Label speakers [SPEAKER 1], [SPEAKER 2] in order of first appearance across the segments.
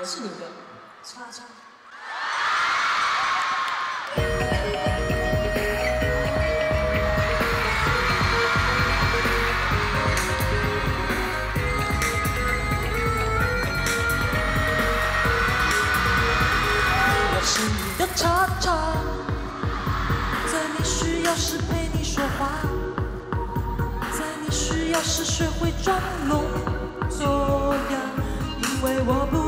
[SPEAKER 1] 我是你的。叉叉我是你的叉叉在你需要时陪你说话在你需要时学会装聋作哑因为我不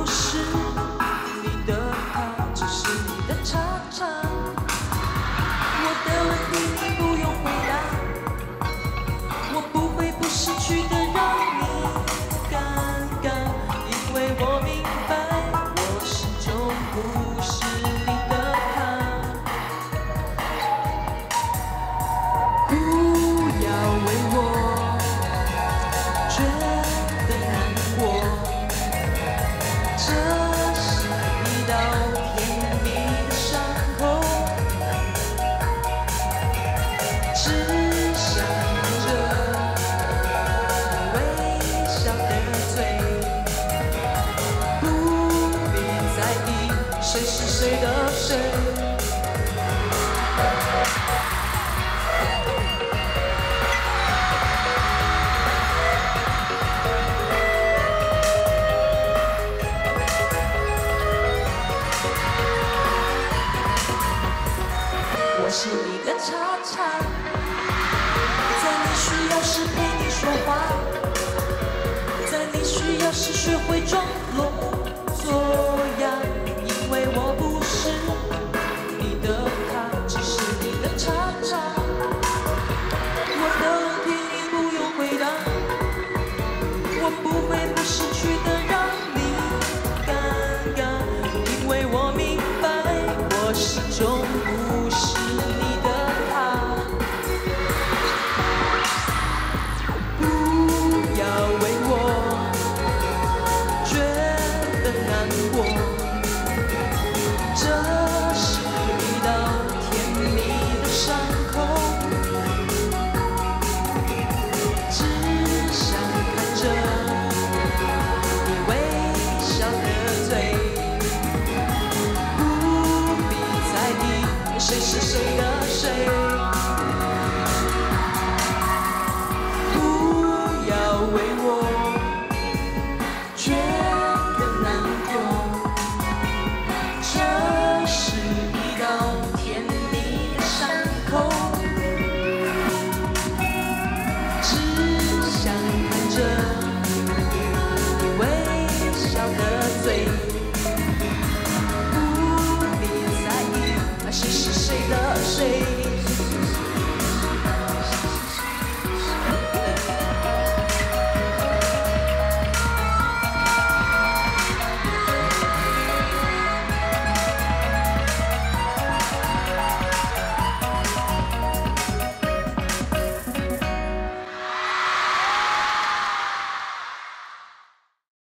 [SPEAKER 1] 是学会装聋。sing.